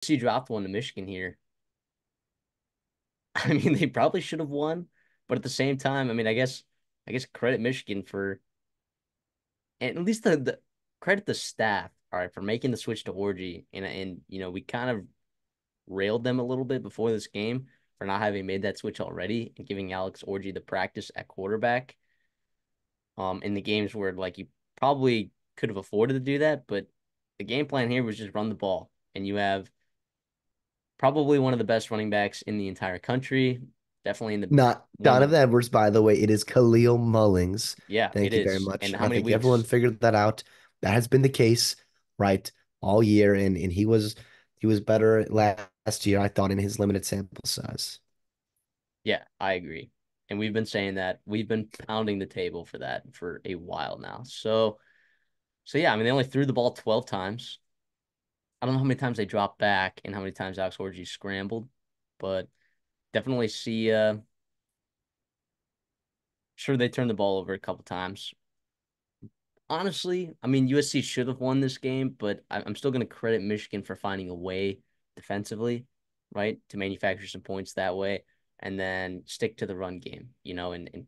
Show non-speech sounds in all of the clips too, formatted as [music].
USC dropped one to Michigan here. [laughs] I mean, they probably should have won, but at the same time, I mean, I guess I guess credit Michigan for and at least the, the credit the staff, all right, for making the switch to Orji. And and you know, we kind of railed them a little bit before this game for not having made that switch already and giving Alex Orji the practice at quarterback. Um, in the games where like you probably could have afforded to do that, but the game plan here was just run the ball, and you have probably one of the best running backs in the entire country. Definitely in the not Donovan of, Edwards, by the way. It is Kalel Mullings. Yeah, thank you is. very much. And how I think weeks? everyone figured that out. That has been the case, right, all year, and and he was he was better last year. I thought in his limited sample size. Yeah, I agree. And we've been saying that we've been pounding the table for that for a while now. So, so yeah, I mean, they only threw the ball 12 times. I don't know how many times they dropped back and how many times Alex Orji scrambled, but definitely see. Uh, sure, they turned the ball over a couple times. Honestly, I mean, USC should have won this game, but I'm still going to credit Michigan for finding a way defensively, right, to manufacture some points that way, and then stick to the run game, you know, and, and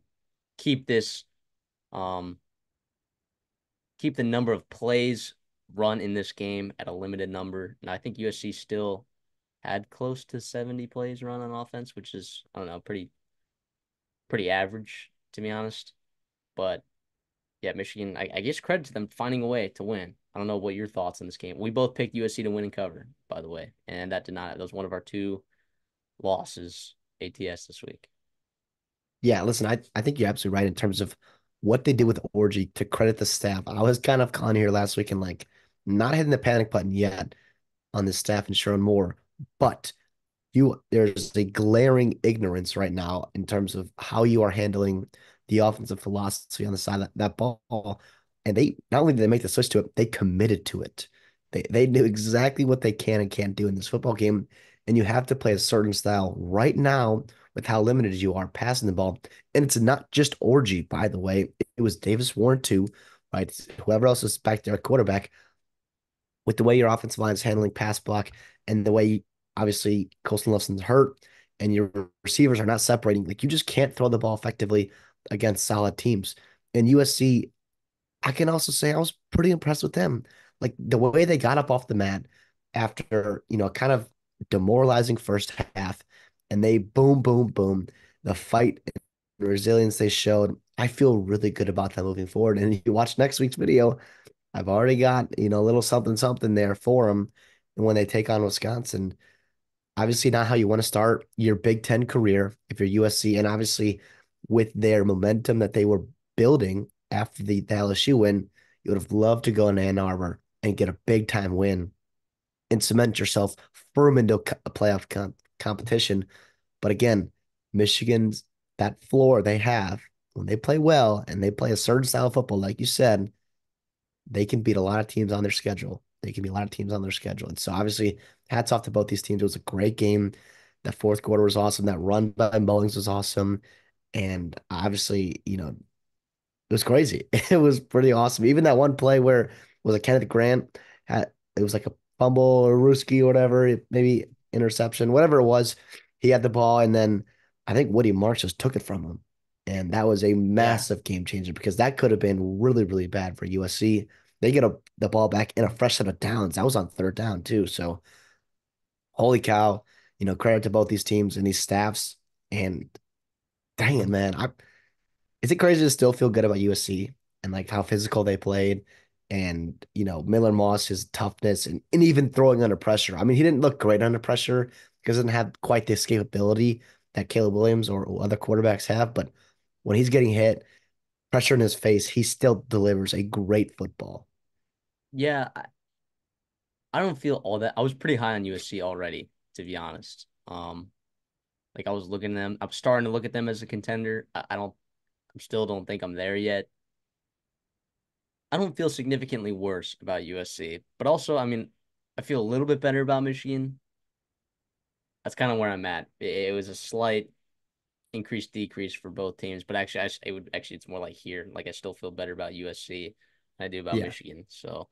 keep this, um, keep the number of plays run in this game at a limited number. And I think USC still had close to 70 plays run on offense, which is, I don't know, pretty pretty average to be honest. But yeah, Michigan, I, I guess credit to them finding a way to win. I don't know what your thoughts on this game. We both picked USC to win and cover, by the way. And that did not that was one of our two losses ATS this week. Yeah, listen, I, I think you're absolutely right in terms of what they did with Orji to credit the staff. I was kind of calling here last week and like not hitting the panic button yet on the staff and Sherrone Moore, but you there's a glaring ignorance right now in terms of how you are handling the offensive philosophy on the side of that, that ball. And they not only did they make the switch to it, they committed to it. They they knew exactly what they can and can't do in this football game. And you have to play a certain style right now with how limited you are passing the ball. And it's not just Orji, by the way. It was Davis Warren too, right? Whoever else is back there at quarterback with the way your offensive line is handling pass block and the way obviously Colston Loveland's hurt and your receivers are not separating, like you just can't throw the ball effectively against solid teams. And USC, I can also say I was pretty impressed with them. Like the way they got up off the mat after, you know, kind of demoralizing first half and they boom, boom, boom. The fight and resilience they showed, I feel really good about that moving forward. And you watch next week's video, I've already got, you know, a little something, something there for them. And when they take on Wisconsin, obviously not how you want to start your Big Ten career if you're USC. And obviously, with their momentum that they were building after the, the LSU win, you would have loved to go in Ann Arbor and get a big time win and cement yourself firm into a playoff com- competition. But again, Michigan's that floor they have when they play well and they play a certain style of football, like you said, they can beat a lot of teams on their schedule. They can beat a lot of teams on their schedule. And so obviously, hats off to both these teams. It was a great game. That fourth quarter was awesome. That run by Mullings was awesome. And obviously, you know, it was crazy. [laughs] It was pretty awesome. Even that one play where was a Kenneth Grant had it was like a fumble or Ruski or whatever, maybe interception, whatever it was. He had the ball, and then I think Woody Marks just took it from him. And that was a massive game changer because that could have been really, really bad for USC. They get a, the ball back in a fresh set of downs. That was on third down, too. So, holy cow, you know, credit to both these teams and these staffs. And dang it, man. I, is it crazy to still feel good about USC and like how physical they played? And, you know, Miller Moss, his toughness and, and even throwing under pressure. I mean, he didn't look great under pressure because he doesn't have quite the escapability that Caleb Williams or other quarterbacks have. But when he's getting hit, pressure in his face, he still delivers a great football. Yeah, I, don't feel all that. I was pretty high on USC already, to be honest. Um, like I was looking at them. I'm starting to look at them as a contender. I, I don't. I still don't think I'm there yet. I don't feel significantly worse about USC, but also, I mean, I feel a little bit better about Michigan. That's kind of where I'm at. It, it was a slight increase decrease for both teams, but actually, I, it would actually it's more like here. Like I still feel better about USC than I do about yeah. Michigan. So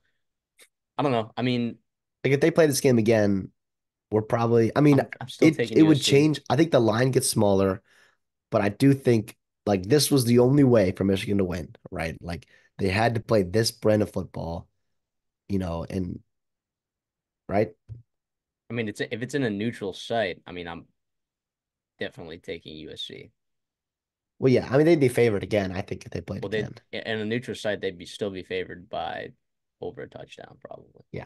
I don't know. I mean, like if they play this game again, we're probably, I mean, I'm I'm still it it would change. I think the line gets smaller, but I do think like this was the only way for Michigan to win, right? Like they had to play this brand of football, you know, and right? I mean, it's if it's in a neutral site, I mean, I'm definitely taking USC. Well, yeah, I mean they'd be favored again, I think, if they played Well, again. in a neutral site, they'd be still be favored by over a touchdown, probably. Yeah.